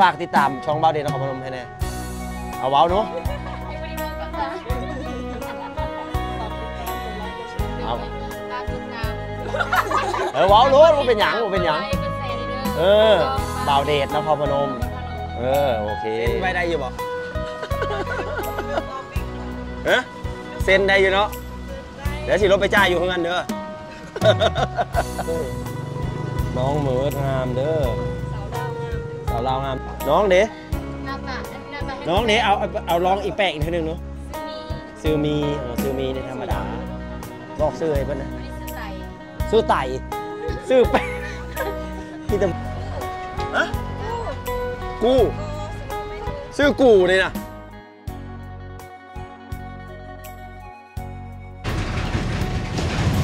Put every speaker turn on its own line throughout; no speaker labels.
ฝากติดตามช่องเบ้าเดนนครพนมให้แน่เอาเว้าเนาะเอาเออเว้ารู้ว่าเป็นหยังว่าเป็นหยังเออบ่าวเดชนครพนม เออโอเคไว้ได้อยู่บ่เอ๊ะเซ็นได้อยู่เนาะเดี๋ยวสิรถไปจ่ายอยู่ข้างนั้นเด้อน้องเหมือดงามเด้อสาวลาวงาม น้องเด้น้องเด้เอาเอาเอาลองอีกแปะอีกทีหนึงเนาะซื้อมีเออซื้อมีในธรรมดาบอกซื้อให้เพิ่นนะซื้อไต่ซื้อแปะพี่ตำฮะกูซื้อกูเลยนะ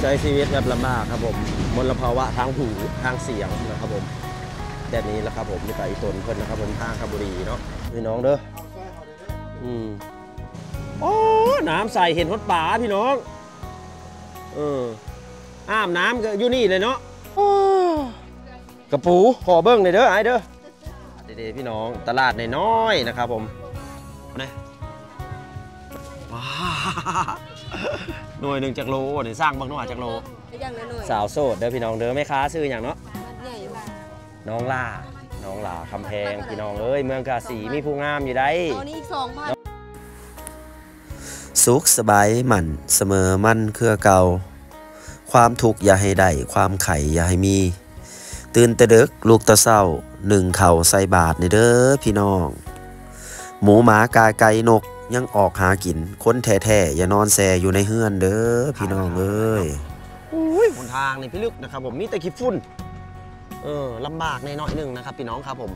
ใช้ชีวิตแบบลำบากครับผมมลภาวะทางหูทางเสียงนะครับผม แดดนี้แหละครับผมนี่กับอีตนเพิ่นนะครับผมทางคาบุรีเนาะพี่น้องเด้ออืมโอ้น้ำใสเห็นฮดป่าพี่น้องเอออาบน้ำก็อยู่นี่เลยเนาะโอ้กระปูขอเบิ้งหน่อยเด้อไอ้เด้อเด็พี่น้องตลาดน้อยๆนะครับผมนะว้าหน่วยหนึ่งจากโลเนี่ยสร้างบางหน่วยจากโล
อย่างละหน่วย
สาวโสดเด้อพี่น้องเด้อไม่ค้าซื้ออย่างเนาะ
มัดใหญ่มาก
น้องล่าน้องล่าคำแพงพี่น้องเอ้ยเมืองกาสีมีผู้งามอยู่ได้
เอานี่อีกสองพัน
สุขสบายหมั่นเสมอมั่นเครือเก่า ความทุกข์อย่าให้ได้ความไข่อย่าให้มี ตื่นแต่เด็กลูกตะเศร้าหนึ่งเข่าใส่บาทในเด้อพี่น้อง หมูหมากาไก่นกยังออกหากินคนแท้ๆอย่านอนแซอยู่ในเฮือนเด้อพี่น้องเอ้ย
อุ้ยหนทางนี่พี่ลึกนะครับผมมีแต่ขี้ฝุ่น เออลำบากในน้อยหนึ่งนะครับพี่น้องครับผม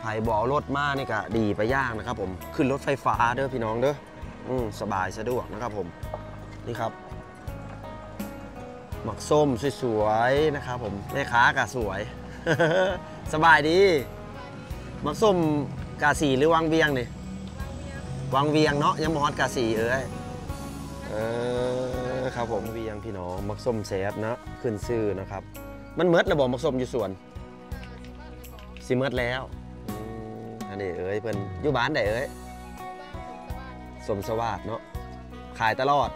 ไผ่บ่อรถมานี่ก็ดีไปยางนะครับผมขึ้นรถไฟฟ้าเด้อพี่น้องเด้ออืมสบายสะดวกนะครับผมนี่ครับ หมักส้มสวยๆนะครับผมแม่ค้าก็สวย สบายดี หมักส้มกาสีหรือวังเวียงนี่วังเวียงเนาะยังมฮอดกาสีเอ้ยเออครับผมเวียงพี่น้องมักส้มแซดนะขึ้นชื่อนะครับ มันเมดระบอกมักส้มอยู่สวนสิเมดแล้วอันนี้เอ้ยเพิ่นอยู่บ้านไหนเอ้ยสมสวัสดเนาะขายตลอด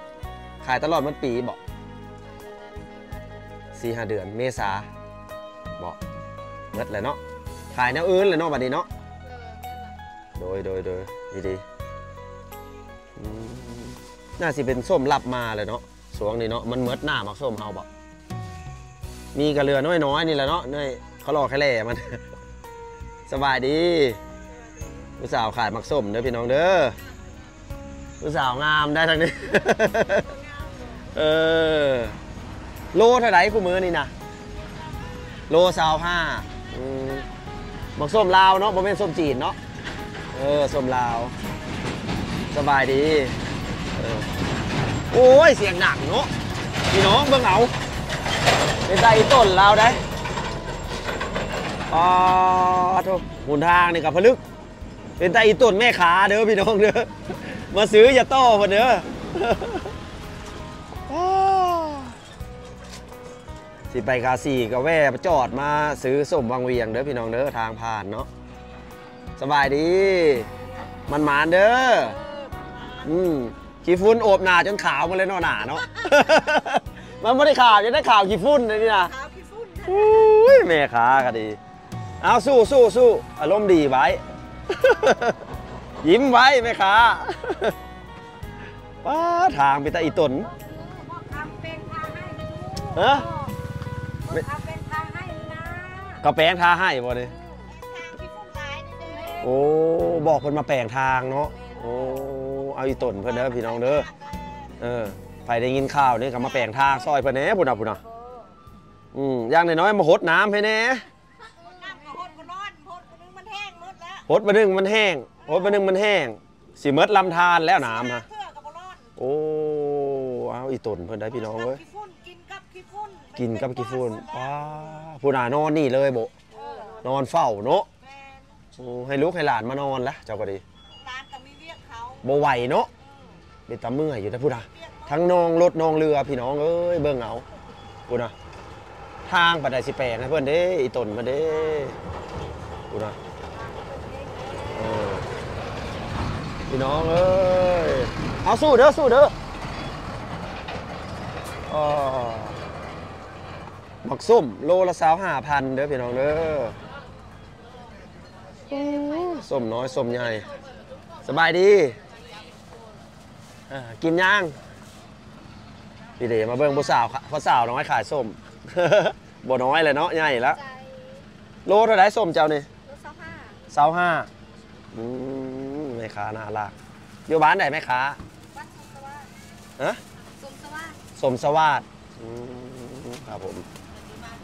ขายตลอดมันปีบอกสี่ห้าเดือนเมษาบอกเมดเลยเนาะขายแนวอื่นเลยเนาะบัดนี้เนาะโดยโดยโดยดีดีน่าสิเป็นส้มรับมาเลยเนาะสวงนี่เนาะมันเมดหน้ามักส้มเฮาบอก มีกระเรือน้อยๆนี่แหละเนาะนี่เขารอแค่แหล่มัน สบายดีผู้สาวขายมักส้มเด้อพี่น้องเด้อผู้สาวงามได้ทั้งนี้ เออ โลเท่าไหร่คู่มือนี่นะโลสาวห้ามมักส้มลาวเนาะบ่เป็นส้มจีนเนาะ เออส้มลาว สบายดี โอ้ย เสียงหนักเนาะพี่น้องเบิ่งเอา เป็นใจต้นเราได้อ๋อทุกหนทางนี่กับพลึก เป็นใจต้นแม่ขาเด้อพี่น้องเด้อ มาซื้ออย่าต้อเพิ่นเด้ออ้าวสิไปกาสีก็แว่จอดมาซื้อสมวังเวียงเด้อพี่น้องเด้อทางผ่านเนาะสบายดี มันหมานเด้ออืมขี้ฝุ่นโอบหนาจนขาวมาเลยเนาะหนาเนาะ มันไม่ได้ขาวยังได้ขาวขี้ฝุ่นเลยนี่นะอุ้ยแม่ค้าก็ดี เอาสู้สู้สู้อารมณ์ดีไว้ ยิ้มไว้แม่ค้าป้าทางไปตาอีตน
ทำเป็นทางให้นะ
ฮะ
ลูกทำเป็นทางให้นะ
กระแปลงทาให้บ่เนี่ย
ทางที่พุ่งร้ายนี่เด้
โอ้บอกคนมาแปลงทางเนาะโอ้เอาอีตนเพื่อนเด้อพี่น้องเด้อเออ ไปได้ยินข่าวนี่ก็มาแปลงทางซอยเพื่อนแหน่พุ่นน่ะพุ่นน่ะอืมอย่างน้อยๆมาหดน้ำให้แหน่
น้ำก็หดก็ร้อนหดก็นึงมันแห้งหมดแล้ว
หดมาหนึ่งมันแห้งหดมาหนึ่งมันแห้งสิเมดลำธารแล้วน้ำฮะ
เพื่อกับร้อน
โอ้เอาอีตนเพื่อนได้อพี่น้องเว้ย
ขี้ฝุ่นกินกับขี้ฝุ่น
กินกับกี่ฝุ่นว้าผู้น่านอนนี่เลยโบ
เออน
อนเฝ้าเนาะ
แม่น
โอ้ให้ลูกให้หลานมานอนละเจ้าก็ดี
ร้านก็มีเรียกเขา
บ่ไหวเนาะเป็นตาเมื่อยอยู่นะพูดนะ ทั้งนองรถนองเรือพี่น้องเอ้ยเบิ่งเอากูนะทางปัดไดสิแปดนะเพื่อนเด้อีตนมาเด้กูนะพี่น้องเอ้ยเอาสู้เด้อสู้เด้ออบักส้มโลละสาวหาพันเด้อพี่น้องเด้อส้มน้อยส้มใหญ่ สบายดี กินย่าง พี่เดมาเบิ่งผู้สาวค่ะผู้สาวน้อยขายส้มบ่น้อยเลยเนาะใหญ่แล้ว
ใจ
โลเท่าไหรส้มเจ้านี่
รถเสาห้า
เสาห้าอืมแม่ค้าน่ารักอยู่บ้านไหนแม่ค้า
วัดสมสวัสดิ์
ฮะ
สมสวัสดิ์
สมสวัสดอืมครับผม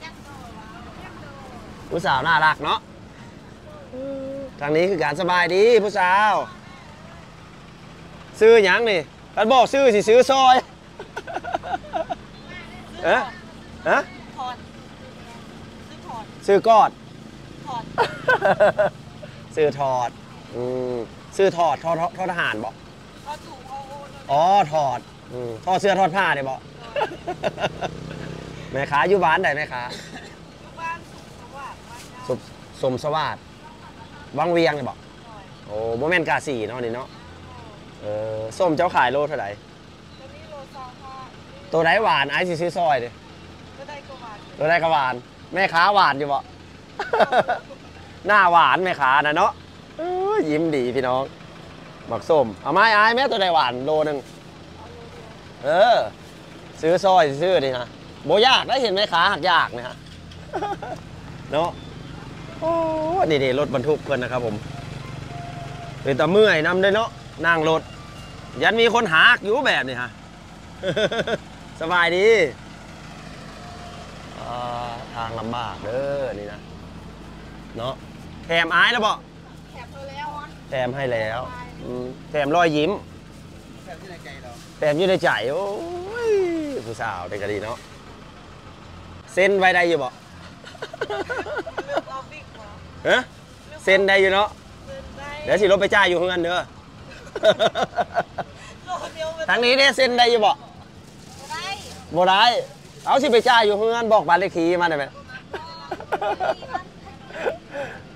จักรโตจักรโต
ผู้สาวน่ารักเนาะทางนี้คือการสบายดีผู้สาว ซื้อหยังนี่กันบอกซื้อสิซื้อซอย เอ๊ะฮะ
ถอดซื้อถอด
ซื้อกอด
ถอด
ซื้อถอดอืมซื้อถอดทอดทอดทหารบอก
ถอดถูกเอาโอน
อ๋อถอดอืมถอดเสื้อถอดผ้าเนี่ยบอกแม่ค้าอยู่บ้านใดแม่ค้า
อยู่บ้านสุขสวัสดิ์บ้านยา
สมสมสวัสดวังเวียงเนี่ยบอกโอ้โมเมนต์กาสีเนาะนี่เนาะเออส้มเจ้าขายโลเท่าไหร่
ตัวนี้โลซาห้า
ตัวไหนหวานไอ้สิซื้อซอยดิ
ก็ได้กว่าบาท
ตัวไหนก็หวาน แม่ค้าหวานอยู่บ่หน้าหวานแม่ค้านะเนาะเอ้ยยิ้มดีพี่น้องบักส้มเอาไม้ไอ้ายแม่ตัวไหนหวานโลหนึงเออ ซื้อซอยซื้อดินะโบยากได้เห็นแม่ค้าหักยากนะฮะเนาะโอ้นี่นี่รถบรรทุกเพื่อนนะครับผมเป็นตะเมื่อยนำด้วยเนาะนั่งรถ ยันมีคนหากอยู่แบบนี้ฮะ สบายดีอ่าทางลำบากเด้อนี่นะ เนาะแถมอายแล้วบ่
แถบเธอแล้วออน
แถมให้แล้วอืมแถมรอยยิ้ม แถมอยู่ในใจโอ้ยผู้สาวเด็กกะดีเนาะเซ็นไว้ได้อยู่บ่
เลือกเอาบิ๊กมา
ฮะเซ็นได้อยู่เนาะ
เดินได้
เดี๋ยวสิรถไปจ่ายอยู่เฮือนเด้อ
โลเดียว
ทางนี้เนี่ยเซ็นได้อยู่บ่
ได้
บ่ได้ เอาสิไปจ่ายอยู่เฮือนบอกบ้านเลขที่มาได้ไหม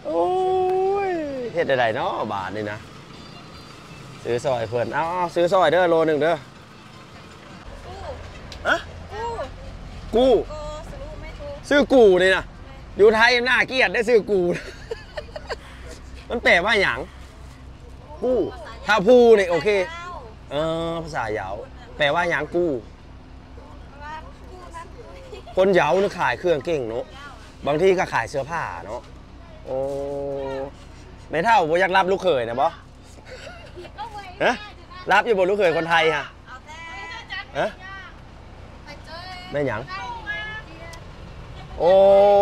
โอ้ยเฮ็ดได้เนาะบาทนี่นะ ซื้อซอยเพิ่นเอาเอาซื้อซอยเด้อโลหนึงเด้อ
กู้
ฮะ
กู้
กู้
ก็สรุปไม่ถูก
ซื้อกูนี่นะอยู่ไทยหน้าเกลียดได้ซื้อกู มันแปลว่าหยังกู้ถ้าพูนี่โอเค เออภาษาเหยาแปลว่าหยังกู้
ว่ากู้นั้น
คนเหยานี่ขายเครื่องเก่งเนาะบางทีก็ขายเสื้อผ้าเนาะโอ้ไม่เท่าบ่อยากรับลูกเขยนะบ่ฮะรับอยู่บนลูกเขยคนไทยฮะ
เอาแต่
ฮะ
ไปเจอ
แม่หยังโอ้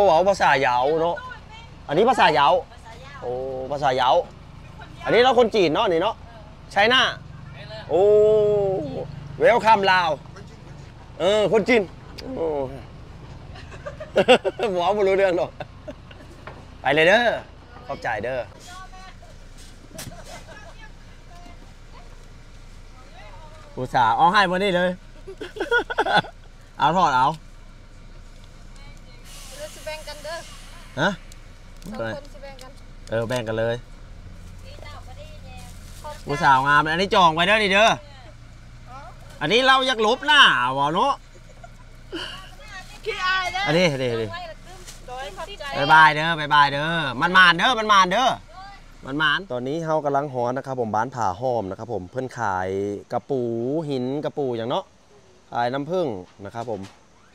เว้าภาษาเหยาเนาะอันนี้ภาษาเหยาโอ้ภาษาเหยาอันนี้เราคนจีนเนาะนี่เนาะใช่หน้าโอ้เวลคัมลาวเออคนจีนโอ้ หมอไม่รู้เรื่องหรอก ไปเลยเด้อขอบใจเด้ออุตส่าห์เอาให้มานี่เลย เอาถอดเอา
เราจะแบ่งกันเด้อ
ฮะ
สองคนจะแบ่งกัน
เออแบ่งกันเลยอุตส่าห์งามอันนี้จองไว้เด้อนี่เด้ออันนี้เราอยากลบหน้าวะเนาะ
ขี้อายเด้อ
อันนี้นี่นี่
โดยขอบใจ
บายบายเด้อบายบายเด้อ มันมานเด้อ มันมานเด้อ มันมาน ตอนนี้เฮากำลังหอนนะครับผมบ้านผ่าห้อมนะครับผมเพื่อนขายกระปูหินกระปูอย่างเนาะ ขายน้ำผึ้งนะครับผม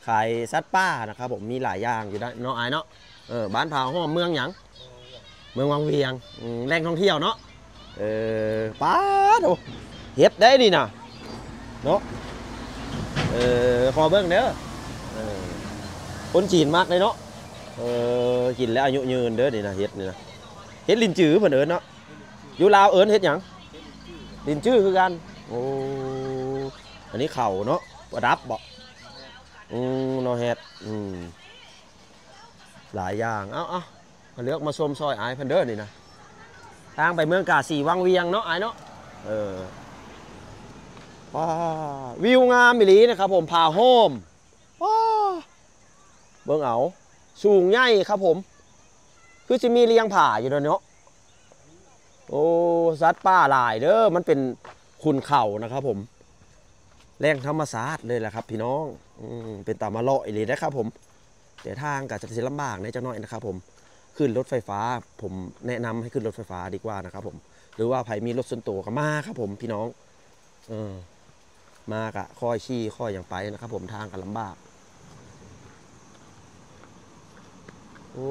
ขายซัดป้านะครับผม มีหลายอย่างอยู่ได้เนาะไอายเนาะ เออบ้านผ่าห้อมเมืองหยัง เมืองวังเวียงอืมแหล่งท่องเที่ยวเนาะ เออป้าดโอ้เฮ็ดได้นี่นะเนาะ เออขอเบิ่งเด้อเออ คนจีนมากเลยเนาะเออกินแล้วอายุยืนเด้อนี่นะเฮ็ดนี่นะเฮ็ดลินจือเพิ่นเอิ้นเนาะอยู่ลาวเอิ้นเฮ็ดหยังลินจือคือกันโอ้อันนี้เข่าเนาะประดับบ่อืมนาะเฮ็ดอืมหลายอย่างเอ้าเอ้ามาเลือกมาชมซอยไอายเพิ่นเด้อนี่นะทางไปเมืองกาสีวังเวียงเนาะไอายเนาะเออว้าวิวงามอีหลีนะครับผมพาโฮมว้า เบิ่งเอาสูงใหญ่ครับผม คือจะมีเรียงผ่าอยู่เด้อเนาะโอ้สัตว์ป่าหลายเด้อมันเป็นคุณเข่านะครับผมแรงธรรมศาสตร์เลยแหละครับ พี่น้องอเป็นตามมาเลาะเลยนะครับ ผมแต่ทางก็จะเสียลำบากในจังหน่อยนะครับ ผมขึ้นรถไฟฟ้า ผมแนะนำให้ขึ้นรถไฟฟ้าดีกว่านะครับ ผม หรือว่าใครมีรถส่วนตัวก็มาครับ ผมพี่น้อง เออมากะค่อยขี่ค่อยอย่างไปนะครับ ผมทางกันลำบาก โอ้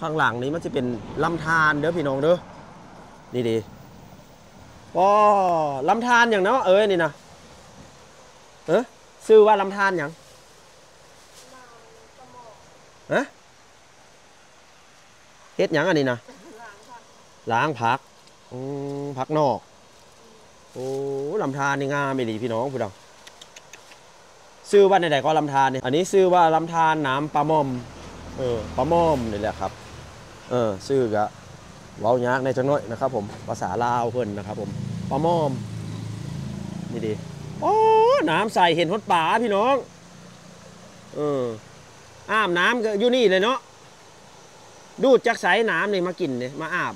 ข้างหลังนี้มันจะเป็นลำธารเด้อพี่น้องเด้อนี่ดีป้อลำธารอย่างเนาะเอ้ยนี่นะเออซื้อว่าลำธารอย่างฮะเฮ็ดหยังอันนี้นะล้างผักอืมผักนอก โอ้ลำธารนี่งามไม่ดีพี่น้องผู้ดังซื้อว่าในใดๆก็ลำธารนี่อันนี้ซื้อว่าลำธารน้ำปลาหม่อม เออปลาหม่อมนี่แหละครับ เออซื้อกะเว้ายากในจังน้อยนะครับ ผมภาษาลาวเพิ่นนะครับ ผมปลาหม่อมนี่ดีโอ้น้ำใสเห็นหดป่าพี่น้อง เอออาบน้ำก็อยู่นี่เลยเนาะดูดจากสายน้ำนี่มากินเนี่ยมาอาบ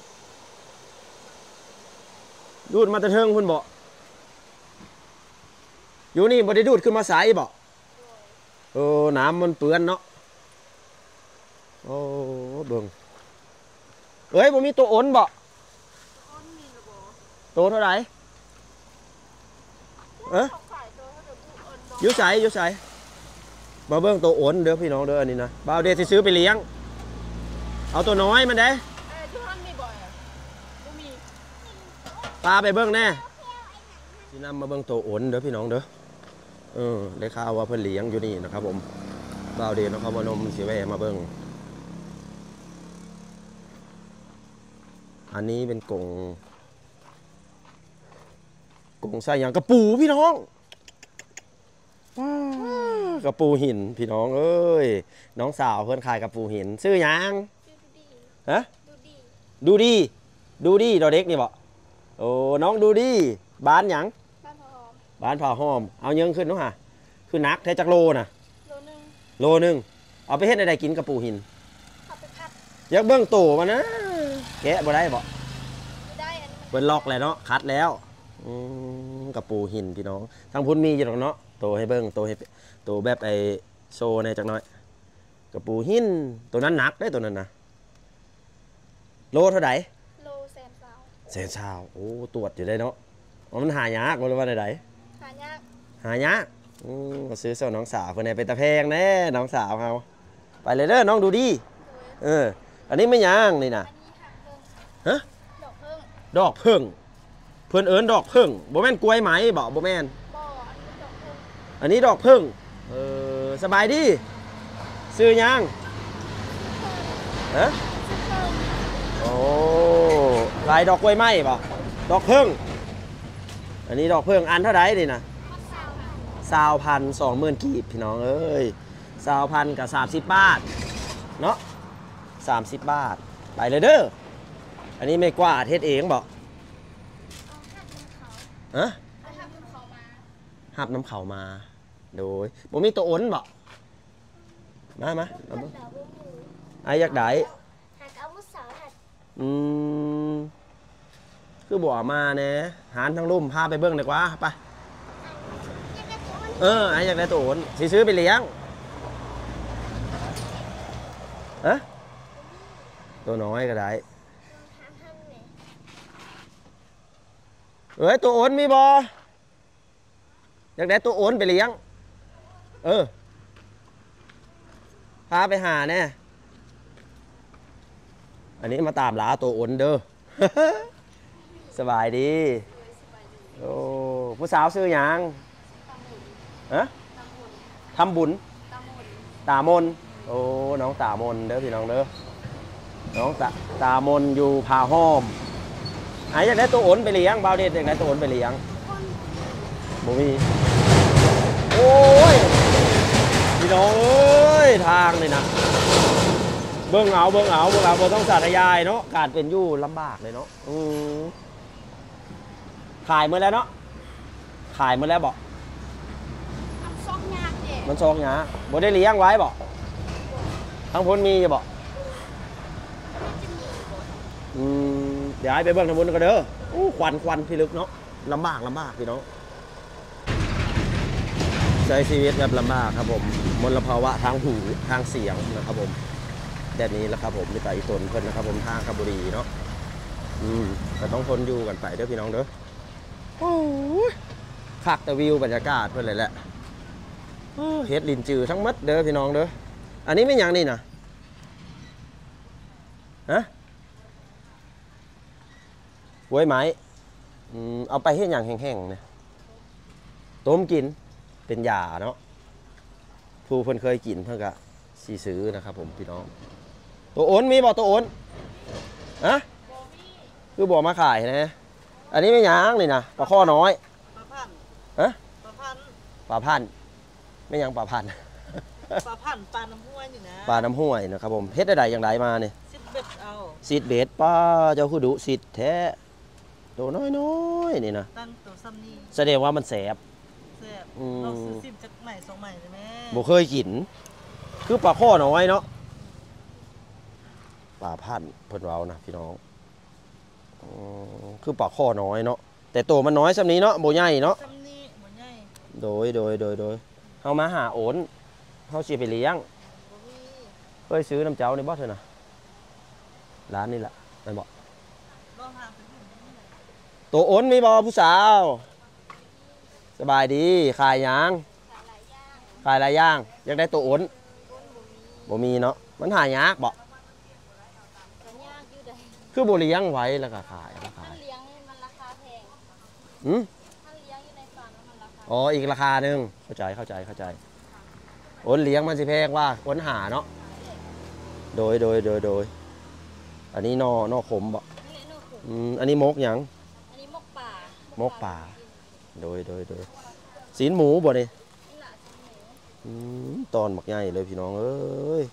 ดูดมาตะเทิงคุณบอกอยู่นี่บ่ได้ดูดขึ้นมาสายบอกเออน้ำมันเปื้อนเนาะ โอ้เบิ่งเอ้ยบ่มีตัวอ้นบ่
อ้อนมีระบบ
ตัวเท่าไหร่เอ๊ะ
เขาขายตัวเขาเดี๋ยวผู้อ้อนน้อง
อยู่ไสอยู่ไสบ่เบิ่งตัวอ้นเด้อพี่น้องเด้ออันนี้นะบ่าวเดชสิซื้อไปเลี้ยง เอาตัวน้อยมันได้
เอ้ยที่ห้างมีบ่อยอะไม่มี
พาไปเบิ่งแน่สินำมาเบิ่งตัวอ้นเด้อพี่น้องเด้อ เออ ได้ข่าวว่าเพิ่นเลี้ยงอยู่นี่นะครับผมบ่าวเดชนครพนมสิแวะมาเบิ่ง อันนี้เป็นกรงกรงใส่หยังกระปูพี่น้องว้ากระปูหินพี่น้องเอ้ยน้องสาวเพิ่นขายกระปูหิน ซื้อหยัง
ดูดี
ฮะ
ดูดี
ดูดี ดูดีดอเด็กนี่บ่โอ้น้องดูดีบ้านหยัง
บ้านพอหอม
บ้านผ่าหอม เอาเยิงขึ้นเนาะฮะคือนักแท้จักโลน่ะ
โลนึง
โลหนึงเอาไปเฮ็ดใดๆกินกระปูหิน
เอาไปพัด
อยากเบิ่งโตมานะ แกะบ่ได้บ่
ไม่ได้อันนี้มัน
เบิ่นล็อกแล้วเนาะคัดแล้วอืมกระปูหินพี่น้องทางพุ่นมีอยู่ดอกเนาะโตให้เบิ่งโตให้โตแบบไอ้โซในจักหน่อยกระปูหินตัวนั้นหนักได้ตัวนั้นนะโลเท่าไหร่
โลแซนซาว
แสนชาวโอ้ตรวจอยู่ได้เนาะว่ามันหายากบ่หรือว่าใดๆ
หายาก
หายากอืมก็ซื้อส่วนน้องสาวคนไหนเป็นตะแพงแน่น้องสาวเขาไปเลยเด้อน้องดูดี
โดย
เออ อันนี้ไม่ยางนี่นะ
อันนี้หักเพิ่ง
ฮะ
ดอกเพิ่ง
ดอกเพิ่ง เพื่อนเอิญดอกเพิ่งบ่แม่นกล้วยไหมบอกบ่แม่น
บ่ออันนี้ดอกเพิ่ง
อันนี้ดอกเพิ่งเออสบายดีซื้อยางฮะ
ซึ่งเพิ่ง
โอ้ลายดอกกล้วยไหมบ่ดอกเพิ่ง อันนี้ดอกเพิ่งอันเท่าไหร่นี่นะ
มัดซาวค่ะ
สาวพันสองหมื่นกีบพี่น้องเอ้ยสาวพันกับสามสิบบาทเนาะสามสิบบาท ไปเลยเด้อ อันนี้ไม่กว่าดเทศเองบอก
เอาหักเงินเขา
ฮะ
เอาหักเงินเขามา
หับน้ำเขามา โดยบ่มีตัวอ้นบอกมามาเอามา
เดี๋ยวบุ้งหมู
ไอ้อยากได้
หักเอามุสสาวหัก
อืมคือบ่มาแน่หานทั้งรุ่มพาไปเบิ่งดีกว่าไป
ยังได้ตัวนี้
เออไอ้อยากได้ตัวอ้นสิซื้อไปเลี้ยงฮะตัวน้อยก็ได้
ทำทำเนี่ย
เอ้ยตัวโอนมีบออยากได้ตัวโอนไปเลี้ยง เออ พาไปหาแน่ อันนี้มาตามหลาตัวโอนเด้อ สบายดี โอ้ ผู้สาวซื้อหยังฮะทำบุญ ตามน โอ้ น้องตามนเด้อพี่น้องเด้อ น้องตาตามนอยู่พาห้อม ไอ้อยากได้ตัวโอนไปเลี้ยงบาวเดชอยากได้ตัวโอนไปเลี้ยงบ่มีโอ้ยพี่น้องเอ้ยทางเลยนะเบิ่งเอาเบิ่งเอาเบิ่งเอาบ่ต้องสาธยายเนาะการเป็นอยู่ลำบากเลยเนาะอืมขายเมื่อแล้วเนาะขายเมื่อแล้วบอก
ทำซอกยากเนี่ย
มันซองหยาบ่ได้เลี้ยงไว้บอกทั้งพ้นมีจะบอก
จะมีบท
อืม เดี๋ยวให้ไปเบิ่งทางบนกันเด้ออู้ควันควันพี่ลึกเนาะลำบากลำบากพี่น้องใช้ชีวิตแบบลำบากครับผมมลภาวะทางหูทางเสียงนะครับผมแดดนี้แหละครับผมนี่ไปอีตนเพิ่นนะครับผมทางกระบุรีเนาะอืมก็ต้องทนอยู่กันไปเด้อพี่น้องเด้อโอ้ยคักแต่วิวบรรยากาศเพิ่อนเลยแหละเฮ็ดลินจือทั้งมัดเด้อพี่น้องเด้ออันนี้ไม่ยังนี่นะฮะ กล้วยไม้อืมเอาไปเฮ็ดอย่างแห้งๆเนี่ยต้มกินเป็นยาเนาะผู้เพิ่นเคยกินเพิ่นก็สิซื้อนะครับผมพี่น้อง ตัวโอนมีบ่ตัวโอนฮะคือบ่มาขายนะอันนี้ไม่หยางนี่นะปลาข้อน้อย
ปลาพัน
ฮะ
ปลาพัน
ปลาพันธุ์ไม่หยังปลาพันธุ์
ปลาพันปลาน้ำห้วยนี่นะ
ปลาน้ำห้วยนะครับผมเฮ็ดได้อย่างไรมาเนี่ย
สิบเบ็ดเอา
ซีดเบสป้าเจ้าคือดุซีดแท้ ตัวน้อยๆนี่นะ
ตั้งตัวซ้ำนี่
แสดงว่ามันแสบ
แซ่บ
อืม
เราซื้อสิบจากใหม่สองใหม่เลยแม่
บ่เคยกิน คือปลาข้อน้อยเนาะปลาพันธุ์เพิ่นเว้านะพี่น้องอืมคือปลาข้อน้อยเนาะแต่ตัวมันน้อยส่ำนี้เนาะบ่ใหญ่เนาะ
ซ้ำนี่หมดใหญ่
โดยโดยโดยโดยเฮามาหาโอนเฮาสิไปเลี้ยง
บ่มี
เคยซื้อน้ำเจ้าในบ่เถอะนะร้านนี่แหละแม่นบ่
ลองหาไปดูนี่แหละ
ตัวโอนมีบ่ผู้สาว สบายดีขายหยังขายหลายอย่างอยากได้ตัวโอนบ่มีเนาะมันหายากบ่
มันยากอยู่ใด
คือบ่เลี้ยงไว้แล้วก็ขายแล้วขาย
ถ้าเลี้ยงนี่มันราคาแพง
หืม
ถ้าเลี้ยงอยู่ในฟาร์มแล้วมันราคา
อ๋ออีกราคาหนึ่งเข้าใจเข้าใจเข้าใจโอนเลี้ยงมันสิแพงว่าโอนหาเนาะโดยโดยโดยโดยอันนี้นอนอขมบ่
นี่แหละหนูขุม
อืมอันนี้มกหยัง
อันนี้มก ป่าม
กป่า โดยโดยโดยสีนหมูบ่นี่
นี่แหละชิ้นหมั
กใหญ่เลยพี่น้องเอ้ย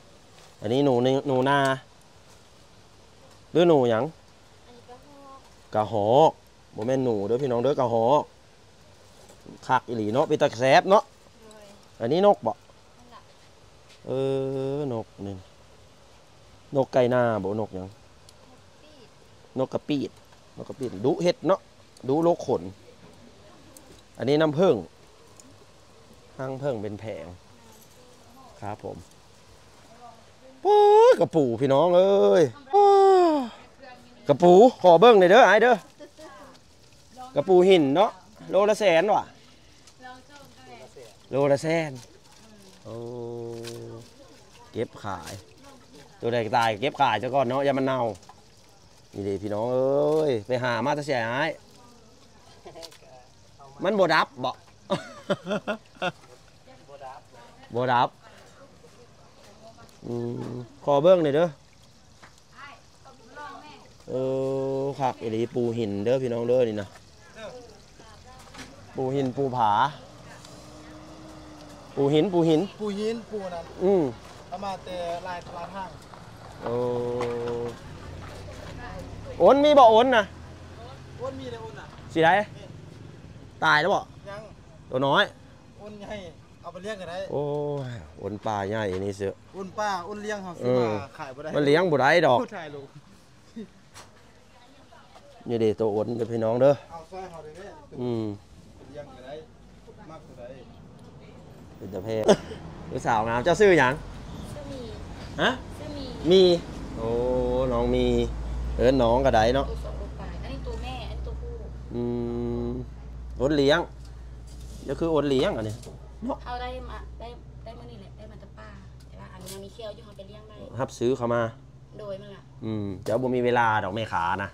อันนี้หนูนี่หนูนาหรือหนูหยัง
กะ
หอกบ่แม่นหนูเด้อพี่น้องเด้อกะหอกคักอีหลีเนาะเป็นตะแซบเนาะอันนี้นกบ่เออนกนี่นกไก่หน้าบ่นกหยังนกกระปีดนกกระปีดดุเห็ดเนาะ ดุโลกขน อันนี้น้ำผึ้งห้างผึ้งเป็นแผงครับผมโอ้ยกระปูพี่น้องเอ้ยอกระปูขอเบิ้งหน่อยเด้อไอ้เด้อกระปูหินเนาะโลละแสนว่ะโลละแสนโอ้เก็บขาย ตัวใดตายเก็บขายซะก่อนเนาะอย่ามันเน่านี่ดีพี่น้องเอ้ยไปหามาแตะเสียหาย มันบดับบ่บดับอืมขอเบิ้งหน่อยเด้อเออคักอีหลีปูหินเด้อพี่น้องเด้อนี่นะปูหินปูผา ปูหินปูหิน
ปูหินปูนั้น
อืม
เอามาแต่ลายตลาดห้าง
โอ้โอนมีบ่โอนนะ
อ้วนมีเลยอ้วนอะ
สิได้ ตายแล้วบ่
ยัง
ตัวน้อย
อ้วนใหญ่เอาไปเลี้ยงกันได้
โอ้ยโอนปลาใหญ่นี่เสือ
อ้วนป้าอ้วนเลี้ยงเขาซื้อ
เออ
มาขายบ่ได้
มันเลี้ยงบ่ได้ดอก
พูดถ่ายลูก
นี่เด้ตัวโอนเด้อพี่น้องเด้อ
เอาซอยเขาได้แม่
อืม
เลี้ยงกันได้มากกว่าได้
เป็นตะเพศลูกสาวงามเจ้าซื้อหยัง
ซื้อหมี
ฮะ
ซื้อหมี
มีโอ้น้องมีเอิ้นน้องก็ได้เนาะ
ตัวสองตัวปลายอันนี้ตัวแม่อันนี้ตัวผู้
อืมโอนเลี้ยงก็คือโอนเลี้ยงอันนี้
เขาได้มาได้ได้มื่อนี่แหละได้มาจากป้าแต่ว่าอันนี้ยังมีเคี้ยวอยู่เขาไปเลี้ยงได้
รับซื้อเขามา
โดยมันล่ะ
อืมเดี๋ยวบ่มีเวลาดอกแม่ขานะ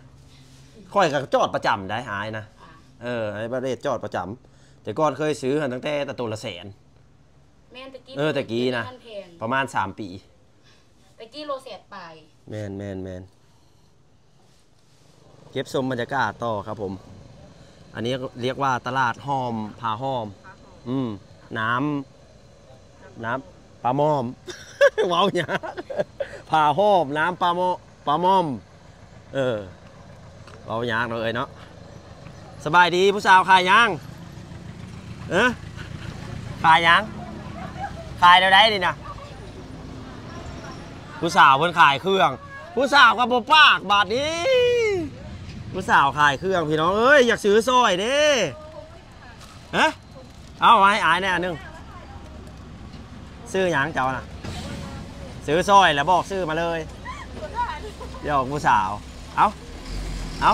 ค่อยกับจอดประจำได้หายนะ
อ่า
เออไอ้ประเทศจอดประจำแต่ก่อนเคยซื้อหันตั้งแต่แต่ตัวละแสน
แม่นตะกี้
เออตะกี้นะ
มัแพง
ประมาณ3ปี
ตะกี้โลเศษปลาย
แมนแมนแมนเก็บชมบรรยากาศต่อครับผม อันนี้เรียกว่าตลาดหอมผาหอม อืมน้ำน้ำปลาหมอมว้าวเนี่ยผาหอมน้ำปลาหมอปลาหมอม เออเว้าวยากเลยเนาะสบายดีผู้สาวขายยังเออขายยังขายเดี๋ยวได้ดินะผู้สาวเพิ่นขายเครื่อง ผู้สาวกับบ่ปากบาทนี้ ผู้สาวขายเครื่องพี่น้องเอ้ยอยากซื้อซอยเด้ฮะเอาไว้อายแน่อันนึงซื้อหยังเจ้าน่ะ ซื้อซอยแล้วบอกซื้อมาเลยเดี๋ยวผู้สาว เอาเอา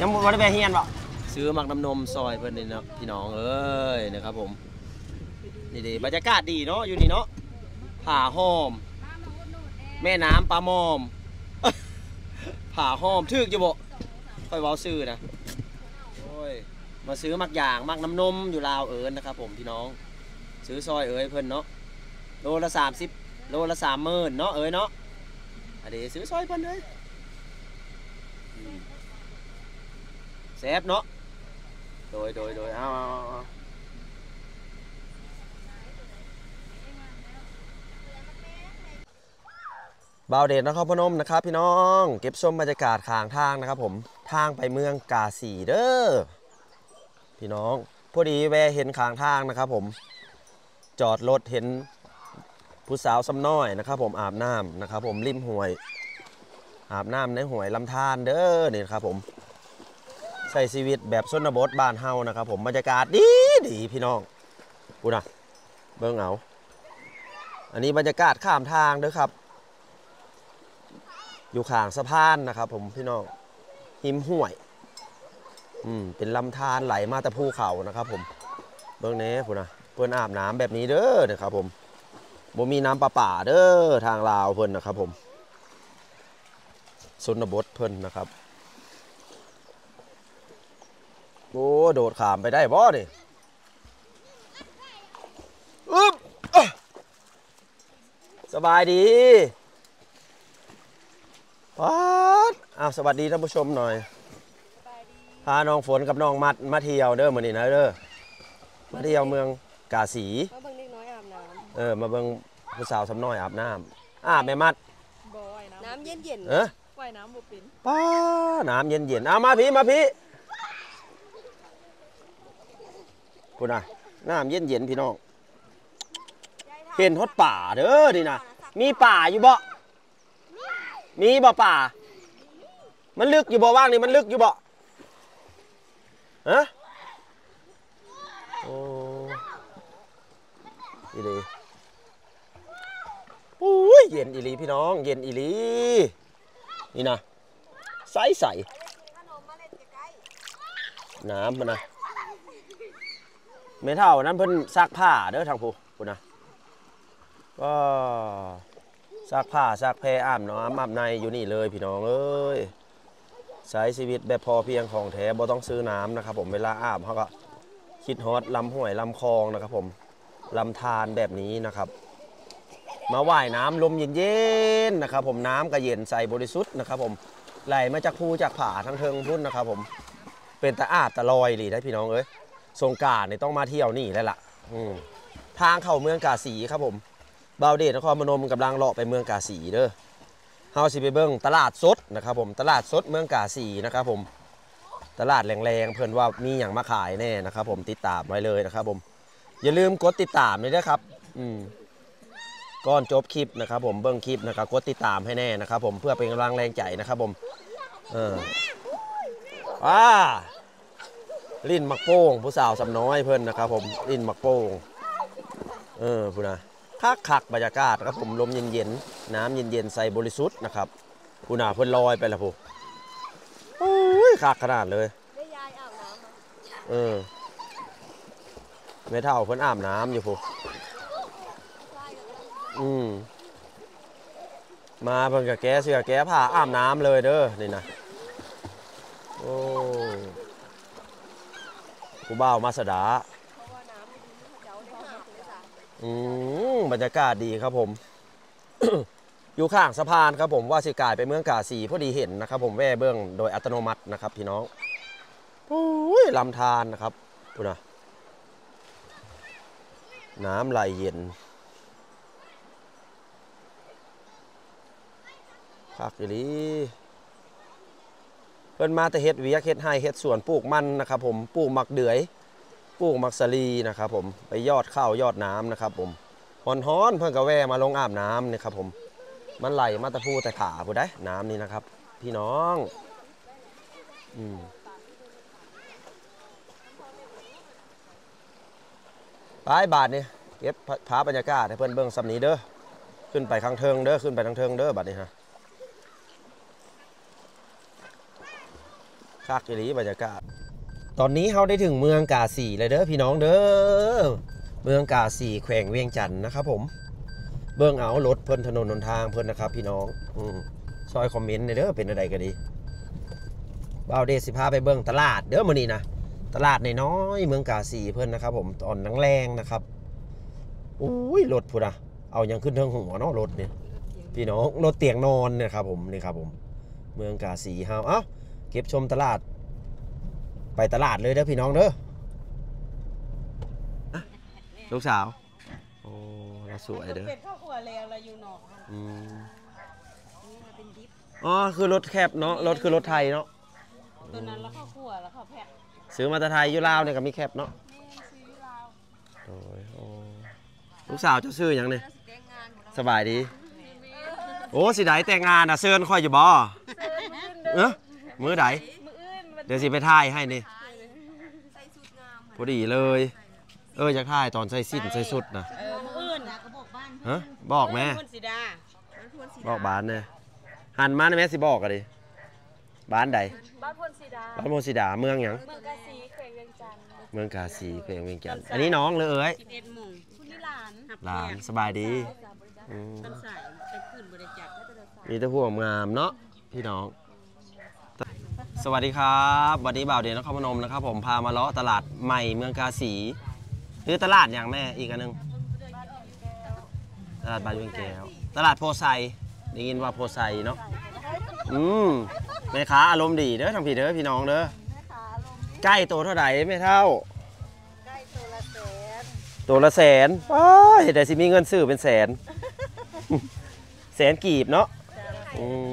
ยังบ่ได้ไปเฮียนบ่ซื้อมักน้ำนมซอยเพิ่อนนี่นะพี่น้องเอ้ยนะครับผมนี่ดีบรรยากาศดีเนาะอยู่นี่เนาะผาหอม แม่น้ำปลามอม ผ่าหอมทึกอยู่บ่ค่อยเว้าซื้อนะโอ้ยมาซื้อมักอย่างมักน้ำนมอยู่ลาวเอิญนะครับ ผมพี่น้อง ซื้อซอยเอ๋ยเพิ่นเนาะโลละสามสิบโลละสามหมื่นเนาะเอ๋ยเนาะอันนี้ซื้อซอยเพิ่นเลยแซ่บเนาะโดยโดยโดยเอาเอาเอาเอา บาวเดชนครพนมนะครับพี่น้อง เก็บชมบรรยากาศข้างทางนะครับผมทางไปเมืองกาสีเด้อพี่น้องพอดีแวะเห็นข้างทางนะครับ ผมจอดรถเห็นผู้สาวซ้ำน้อยนะครับ ผมอาบน้ำนะครับ ผมริมห้วย อาบน้ำในห้วยลำธารเด้อนี่นครับผมใส่ชีวิตแบบชนบทบ้านเฮานะครับ ผมบรรยากาศดีดีพี่น้องกูนะเบิ่งเอาอันนี้บรรยากาศข้ามทางเด้อครับ อยู่ข้างสะพานนะครับ ผมพี่น้องหิมห้วย อืมเป็นลำธารไหลมาแต่ภูเขานะครับ ผมเบิ่งแหน่พูนะเพิ่อนอาบน้ำแบบนี้เด้อนะครับผมบ่มีน้ำประป่าเด้อทางลาวเพิ่อนนะครับ ผมสนบทเพิ่อนนะครับโอ้โดดขามไปได้บ่นี่อึ๊บสบายดี ป๊าดอ้าวสวัสดีท่านผู้ชมหน่อยพาน้องฝนกับน้องมัดมาเที่ยวเด้อมื้อนี้นะเด้อมาเที่ยวเมืองกาสี
มาเบิ่งเด็กน้อยอาบน้
เออมาเบิ่งผู้สาวสำน้อยอาบน้ำอาบแม่มัดำ
บ่อยน้ำน้ำเย็นเย็น
เออ
ว่ายน้ำบ่เป็น
ป้าน้ำเย็นเย็นๆเอามาพี่มาพี่พูดนะน้ำเย็นเย็นๆพี่น้องเห็นฮอดป่าเด้อนี่นะมีป่าอยู่บ่ มีบ่ป่า มันลึกอยู่บ่ว่างนี่มันลึกอยู่บ่ฮะโอ้ดีดีโอ้ยเย็นอีลีพี่น้อง เย็นอีลีนี่นะใสใสน้ำมันนะไม่เท่านั้นเพิ่นซักผ้าเด้อทางผู้ผู้นะก็ ซักผ้าซักแพรอาบน้ำอาบในอยู่นี่เลยพี่น้องเอ้ยใช้ชีวิตแบบพอเพียงของแท้บ่ต้องซื้อน้ำนะครับ ผมเวลาอาบเขาก็คิดฮอตลำห้วยลำคลองนะครับ ผมลำธารแบบนี้นะครับ มาว่ายน้ำลมเย็นๆนะครับ ผมน้ำก็เย็นใสบริสุทธิ์นะครับ ผมไหลมาจากภูจากผาทั้งเทิงพุ่นนะครับ ผมเป็นตะอาดตะลอยหลีได้พี่น้องเอ้ยสงการนี่ต้องมาเที่ยวนี่แล้วล่ะทางเข้าเมืองกาสีครับผม บ่าวเดชนครพนมกำลังเลาะไปเมืองกาสีเด้อเฮาสิไปเบิ่งตลาดสดนะครับผมตลาดสดเมืองกาสีนะครับผมตลาดแรงๆเพื่อนว่ามีอย่างมาขายแน่นะครับ ผมติดตามไว้เลยนะครับ ผม อย่าลืมกดติดตามเลยนะครับอืมก่อนจบคลิปนะครับ ผมเบิ้งคลิปนะครับกดติดตามให้แน่นะครับ ผมเพื่อเป็นกำลังแรงใจนะครับ ผมเออว้าลิ้นมักโป้งผู้สาวสำน้อยเพิ่อนนะครับ ผมลิ้นมักโป้งเออพูนะ คักคักบรรยากาศครับผมลมเย็นๆน้ำเย็นๆใสบริสุทธิ์นะครับพูน่ะเพิ่นลอยไปแล้วพูโอ้ยคักขนาดเลย
ได้ยายอาบน้ำ
เออไม่เท่าเพิ่นอาบน้ำอยู่พูอืมมาเพิ่นกับแกเสือแกผ้าอาบน้ำเลยเด้อนี่นะโอ้กูบ่าวมาสดา
น้ำไม่ดีเจ้าชอบมาตัวสา
อืมบรรยากาศดีครับผม อยู่ข้างสะพานครับผมว่าสิกายไปเมืองกาสีพอดีเห็นนะครับ ผมแว่เบื้องโดยอัตโนมัตินะครับพี่น้องโอ้ยลำธารนะครับดูนะน้ำไหลเย็นคักอีลีเพิ่นมาแต่เฮ็ดเวียกเฮ็ดไร่เฮ็ดสวนปลูกมันนะครับผมปลูกหมักเดือย ปลูกมักสะลีนะครับผมไปยอดข้าวยอดน้ำนะครับผมฮอนฮ้อนเพิ่อนก็แวมาลงอาบน้ำนี่ครับผมมันไหลมาตะพูแต่ขาผู้ได้น้ำนี่นะครับ พี่น้องอืมไปบาทนี่เก็บภาบรรยากาศให้เพื่อนเบิ่งสำนีเด้อขึ้นไปข้างเทิงเด้อขึ้นไปทางเทิงเด้อบัดนี้ฮะคักอีหลีบรรยากาศ ตอนนี้เราได้ถึงเมืองกาสีเลยเด้อพี่น้องเด้อ เมืองกาสีแขวงเวียงจันทน์นะครับผม เบิ่งเอารถเพิ่นถนนหนทางเพิ่นนะครับพี่น้องอืมซอยคอมเมนต์หน่อยเด้อเป็นอะไรก็ดีบ่าวเดชสิพาไปเบิ่งตลาดเด้อมื้อนี้นะตลาดในน้อยเมืองกาสีเพิ่นนะครับ ผมตอนนังแรงนะครับอุ้ยรถพุ่นอะเอายังขึ้นเทิงหัวเนาะรถเนี่ยพี่น้องรถเตียงนอนเนี่ยครับผมนี่ครับผม เมืองกาสีเฮาเอ้าเก็บชมตลาด ไปตลาดเลยเด้อพี่น้องเด้ออะลูกสาว โอ้เราสวยเด้อ
เป็นข้าวขัวแล้วเราอยู่นอกค่ะ
อืม
นี่มันเป็นดิบ
อ๋อคือรถแคบเนาะรถคือรถไทยเนาะ
ตัวนั้นแล้วข้าวขัวแล้วข้าวแพะ
ซื้อมาแต่ไทยอยู่ลาวเนี่ยก็มีแคบเนาะ
แม่ซื้อลาว
โอ้ยโอ้ลูกสาวเจะซื้อหยังเนี่ย
แล้วสิแต่งงานบ่
สบายดี โอ้สิไดแต่งงานน่ะเซิญค่อยอยู่บ่เออมือได
มื้ออื่นมัน
เดี๋ยวสิไปถ่ายให้นี่
ใส่ชุดงาม
พอดีเลย เอออยากถ่ายตอนใส่สิ้นใส่สุดนะ
เออมื้ออื่นนะก็บอกบ้าน
ฮะบอกแม่
คนสีดาบ้านพวนสี
บอกบ้านเนี่ยหันมาในแม่สิบอกกันดิบ้านใด
บ้านพลสีดา
บ้านโมสิดาเมืองหยัง
เมืองกาสีแขวงเวียงจันทร์
เมืองกาสีเพลงเวียงจันทน์อันนี้น้องเลยเอ้ย
11โมงคุณนี่หลาน
หลานสบายดีอืม
ต้นสายไปขึ้นบริจาคก็จะได้สาย
มีแต่พวกงามเนาะพี่น้อง สวัสดีครับวันนี้บ่าวเดียนนครพนมนะครับผมพามาเลาะตลาดใหม่เมืองกาสีหรือตลาดอย่างแม่อีกอันหนึงตลาดบานเวียงแก้วตลาดโพไซได้ยินว่าโพไซเนาะอืมแม่ค้าอารมณ์ดีเด้อทางพี่เด้อพี่น้องเด้อใกล้ตัวเท่าไหร่ไม่เท่า
ใกล้ตัวละแสน
ตัวละแสนว้ายแต่สิมีเงินซื้อเป็นแสนแสนกีบเนาะอืม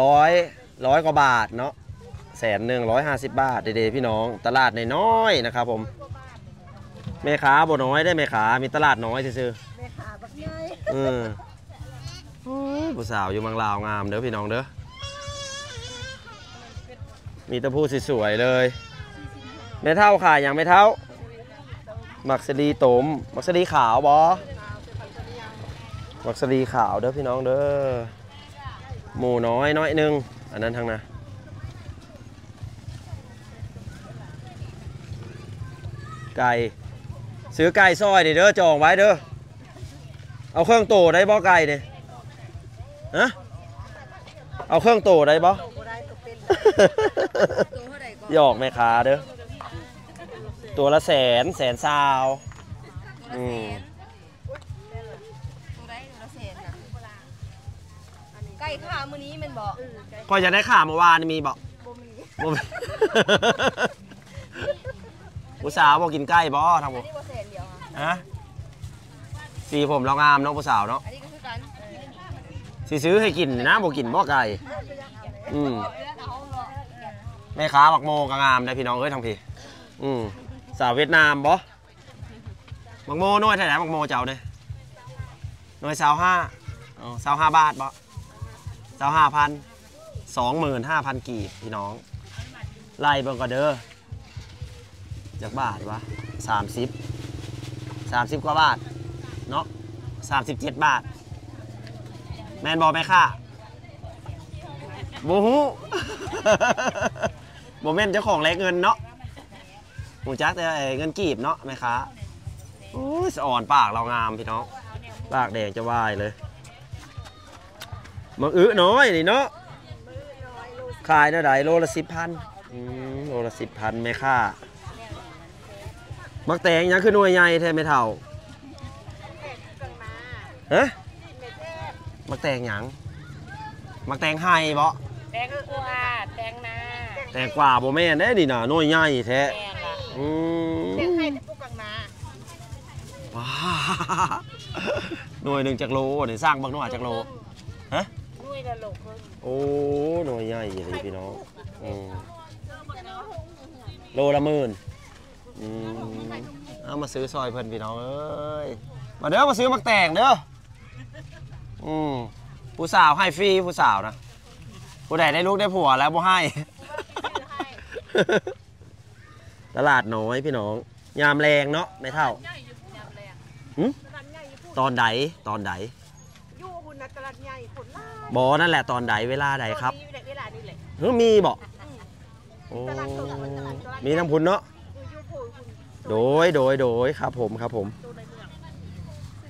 ร้อยร้อยกว่าบาทเนาะแสนหนึ่งร้อยห้าสิบบาทเด็ๆพี่น้องตลาดน้อยๆนะครับผมแม่ค้าบ่น้อยได้แม่ค้ามีตลาดน้อยซื่อ
แม่ขาบักใหญ่
ๆเออโอ้ยผู้สาวอยู่เมังลาวงามเด้อพี่น้องเด้อมีแตะพูดสวยๆเลยไม่เท่าค่ะยังไม่เท่ามักสลีตมมักสลีขาวบอมักสลีขาวเด้อพี่น้องเด้อ หมูน้อยน้อยหนึง อันนั้นทางนะไก่ซื้อไก่ซอยดิเด้อจองไว้เด้อเอาเครื่องโตได้บ่ไก่เนี่ยฮะเอาเครื่องโตได้บ่
บ่ได้ตกเป็นตัวเท่าไหร่ก็
หยอกแม่ค้าเด้อตัวละแสนแสนซาวอืม
มื้อนี้แมันบ่
พอจะได้ข่าวเมื่อวานนี่มีบอก
บ่มี
บ่มี ผู้สาวบอกกินใกล้บ่ทางผ
อัน
ม
นี้บ่แสนเดียวค่ะ
ฮะสีผมเรางามเนาะผู้สาวเนาะ
อันนี้ก็คือกัน
สีซื้อให้กินนะบอกกินบ่ไก่อืมแม่ค้าบักโมก็งามได้พี่น้องเอ้ยทางพี่อืมสาวเวียดนามบ่บักโมน้อยเท่าไหร่บักโมเจ้าเนี่ยน้อยสาวห้าอ๋อสาวห้าบาทบ่ สาห้าพันสองหมื่นห้าพันกีบพี่น้อง ไล่เบิ่งก็เด้อจากบาทวะสามสิบสามสิบกว่าบาท เนาะสามสิบเจ็ดบาท แมนบอไหมค่ะบูฮูโมเมนเจ้าของแลกเงินเนาะหมูจักแต่ไอ้เงินกีบเนาะแม่ค้าโอ้ยสอ่อนปากเรางามพี่น้อง ปากแดงจะวายเลย มังอื้อน้อยนี่เนาะขายเท่าไหร่โลละสิบพันโลละสิบพันแม่ค่ามักแตงยังคือหน่วยใหญ่แท้ไม่เท่าฮะมักแตงหยังมักแตงไฮบ่
แตงกวาแตงนา
แตงกว่าบ่แม่นเด้นี่น่ะหน่วยใหญ่แท้
แตงละ
อืม
เลี้ยงให้แต่พวกกลางนา
ว้าหน่วยหนึ่งจากโลนี่สร้างบักหน่วยจากโลฮะ
ด้ วยละโลกเพิ่ง
โอ้หน่วยใหญ่เลยพี่น้องอืมโลละหมื่นอืมเอามาซื้อซอยเพิ่นพี่น้องเอ้ยมาเด้อมาซื้อมักแตงเด้ออืมผู้สาวให้ฟรีผู้สาวนะผู้ใดได้ลูกได้ผัวแล้วบ่ให้ ตลาดน้อยพี่น้อง ยามแรงเนาะไม่เท่าหึตอนใดตอนใด บอนั่นแหละตอนใดเวลาใดครับ
มีเวลานี่แหละ
เฮ้ยมีบอกโอ้
ตลาดสดอะตลาดตลาด
มีน้ำพุนเนาะ
อยู่อยู่ผู้หุ่น
โดยโดยโดยครับผมครับผม
ตัวในเมือง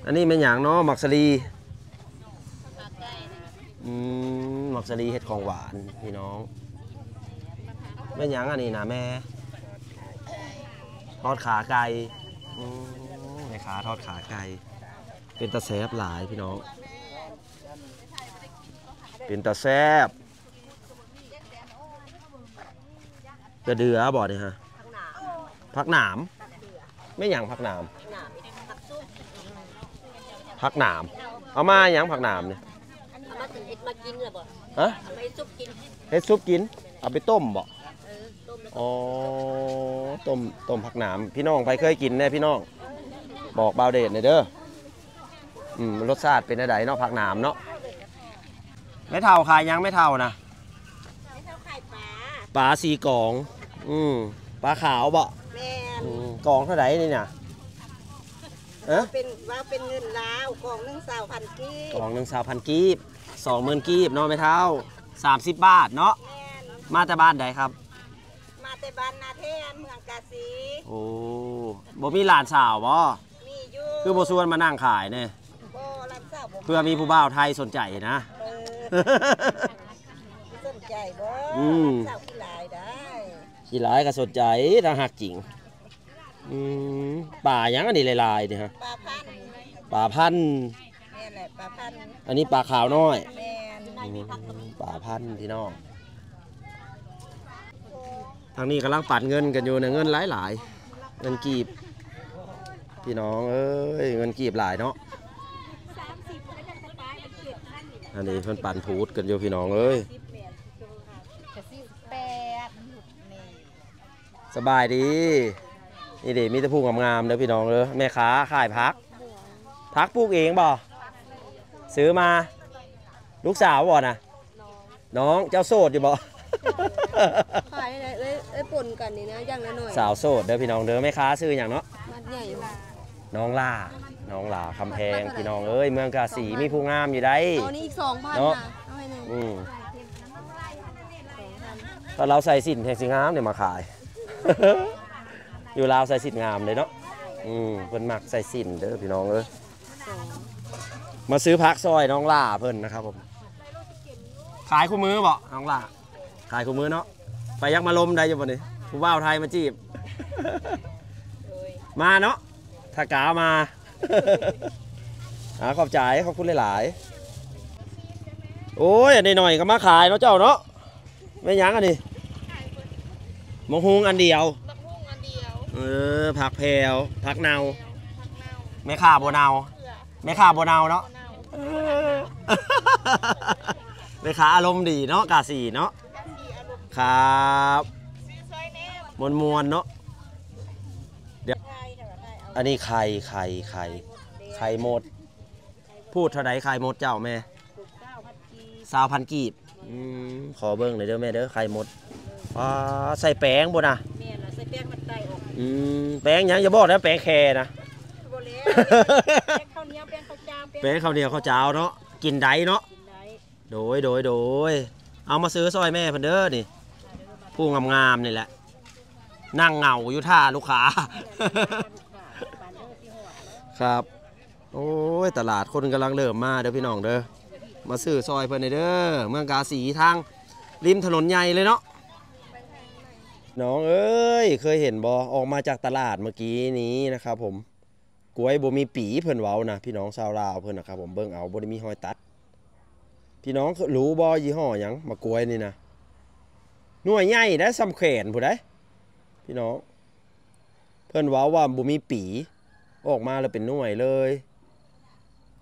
อันนี้เป็นอย่างเนาะหมักสลีอืมหมักสลีเห็ดของหวานพี่น้องเป็นอย่างอันนี้นะแม่ทอดขาไก่อืมแม่ค้าทอดขาไก่เป็นตะแซบหลายพี่น้อง เป็นตะแซบกระเดือบ่เนี่ยฮะ
ข้างหน้า
พักหนาม ไม่อย่างพักหนาม
หน้าตักซุป
พักหนาม เอามาอย่างพักหนามเนี่ย
เอามาถึงเอ็ดมากินเลยบ่
ฮะ
เอาไปซุปกิน
เฮ็ดซุปกิน เอาไปต้มบ่
เออต้มแล้ว
อ๋อต้มต้มผักหนาม พี่น้องไปเคยกินแน่พี่น้อง บอกบาวเดชหน่อยเด้ออืมรสชาติเป็นอะไรเนาะผักหนามเนาะ ไม่เท่าขายยังไม่เท่านะ
ไม่เท่าไข่ปลา
ปลาสีกอง อืมปลาขาวบ่
แม่น
อืมกองเท่าไหร่นี่เนี่ยเอ๊ะ
เป็นว่าเป็นเงินลาวกล่องหนึงสาวพันกี
กองหนึ่งสาวพันกีบสองหมื่นกีบเนาะไม่เท่าสามสิบบาทเนาะ
แม่น
มาแต่บ้านใดครับ
มาแต่บ้านนาเทนเมืองกาสี
โอ้บ่มีหลานสาวบ่
มีอยู่
คือบ่ชวนมานั่งขายเนี่ย
บ่รับทราบบ่
เพื่อมีผู้บ่าวไทยสนใจนะ
เออ สนใจบ่
อืม
รับทราบที่หลายได้
ขี้ร้ายก็สนใจถ้าหักจริงอืมป่าหยังอันนี้ลายๆนี่ฮะ
ปลาพัน
ป่าพันธุ์
แม่นแหละปลาพัน
อันนี้ป่าขาวน้อย
แม่น
อืมป่าพันธุ์พี่น้องทางนี้กำลังปัดเงินกันอยู่นะเงินหลายๆเงินกีบพี่น้องเอ้ยเงินกีบหลายเนาะ อันนี้เพิ่นปั่นพูดกันอยู่พี่น้องเอ้ย
กระซิบแปดนี่
สบายดีนี่เด็มีแต่ผู้งามๆเด้อพี่น้องเด้อแม่ค้าขายพัก พักปลูกเองบ่ซื้อมา ลูกสาวบ่นะน้องเจ้าโสดอยู่บ่
ขายอะไรเอ้ยเอ้ยป่นกันนี่นะอย่างละหน่อย
สาวโสดเด้อพี่น้องเด้อแม่ค้าซื้ออย่างเนาะ
มัดใหญ่อยู่
น้องล่า น้องล่าคำแพงพี่น้องเอ้ยเมืองกาสีมีผู้งามอยู่ได้
เอานี่อีกสองพัน
เนาะ
นะเอาให้หนึ่ง
อืม
สองพัน
ถ้าเราใส่สินแทงสิงามเนี่ยมาขาย อยู่ลาวใส่สินงามเลยเนาะอืมเพิ่นมักใส่สินเด้อพี่น้องเอ้ย
สอง
มาซื้อพักซอยน้องล่าเพิ่นนะครับผมขายคู่มือบ่น้องล่าขายคู่มือเนาะไปยักมาลมได้อยู่บ่นี่ผู้บ่าวไทยมาจีบ มาเนาะถ้ากามา อ่าขอบใจขอบคุณหลายๆ โอ้ยอันนี้หน่อยก็มาขายเนาะเจ้าเนาะไม่ยั้งอันนี้มะฮุงอันเดียว
บักฮุ่งอันเดียว
เออผักแพรวผักเนาไม่ข่าบัวเนาไม่ข่าบัวเนาเนาะเออไม่ข่าอารมณ์ดีเนาะกาสีเนาะครับมวนมวนๆเนาะ เดี๋ยว อันนี้ไข่ไข่ไข่ไข่หมด พูดเท่าไดไข่หมดเจ้าแม่สาวพันกีบอืมขอเบิ้งหน่อยเด้อแม่เด้อไข่หมดว้าใส่แป้งบ่นะ
แม่น่ะใส่แป้งมันไตออก
อืมแป้งหยังอย่าบอกนะแป้งแคนะ
บ่แล้วแป้งข้าวเหนียวแป้งข้าวจ้าม
แป้งข้าวเหนียวข้าวเจ้าเนาะกินได้เนาะ
กินได้
โดยโดยโดยเอามาซื้อซอยแม่เพิ่นเด้อนี่ผู้งามๆนี่แหละนั่งเหงาอยู่ท่าลูกค้า ครับ โอ้ยตลาดคนกำลังเริ่มมาเด้อพี่น้องเด้อมาซื้อซอยเพิ่นหน่อยเด้อเมืองกาสีทางริมถนนใหญ่เลยเนาะน้องเอ้ยเคยเห็นบอออกมาจากตลาดเมื่อกี้นี้นะครับผมกล้วยบ่มีปีเพิ่นเว้านะพี่น้องชาวลาวเพิ่นนะครับผมเบิ่งเอาบ่ได้มีหอยตัด พี่น้องรู้บอยี่ห้อหยังมากล้วยนี่นะหน่วยใหญ่ได้สำแขนผู้ใดพี่น้อง เพิ่นเว้าว่าบ่มีปี ออกมาแล้วเป็นหน่วยเลย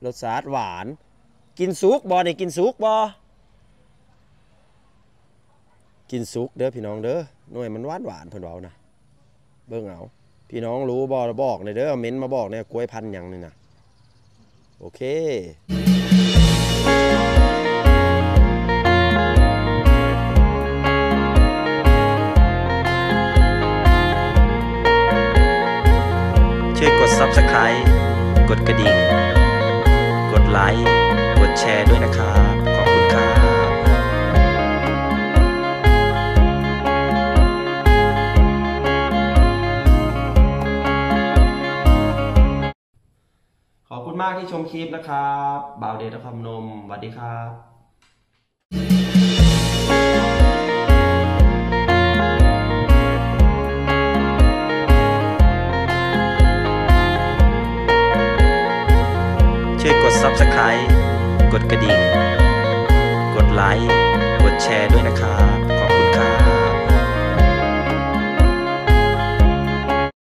รสชาติหวาน กินซุกบอนี่กินซุกบอกินซุกเด้อพี่น้องเด้อหน่วยมันหวานหวานเพิ่นเบานะเบิ่งเอาพี่น้องรู้บอบอกในอยเด้อเม้นมาบอกเนี่ยกล้วยพันธุ์หยังนี่นะโอเค มากที่ชมคลิปนะครับบ่าวเดชนครนมสวัสดีครับช่วยกด Subscribe กดกระดิ่ง กดไลค์ กดแชร์ด้วยนะครับ